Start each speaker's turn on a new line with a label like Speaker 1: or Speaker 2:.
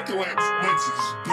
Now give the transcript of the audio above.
Speaker 1: Michael X Lynch's